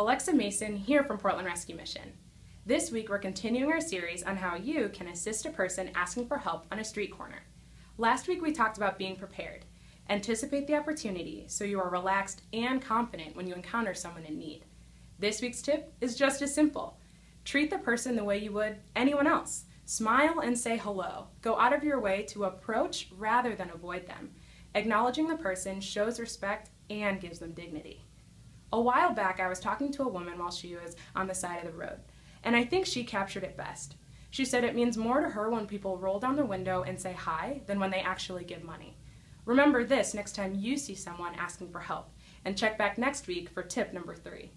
Alexa Mason here from Portland Rescue Mission. This week we're continuing our series on how you can assist a person asking for help on a street corner. Last week we talked about being prepared. Anticipate the opportunity so you are relaxed and confident when you encounter someone in need. This week's tip is just as simple. Treat the person the way you would anyone else. Smile and say hello. Go out of your way to approach rather than avoid them. Acknowledging the person shows respect and gives them dignity. A while back, I was talking to a woman while she was on the side of the road, and I think she captured it best. She said it means more to her when people roll down their window and say hi than when they actually give money. Remember this next time you see someone asking for help, and check back next week for tip number three.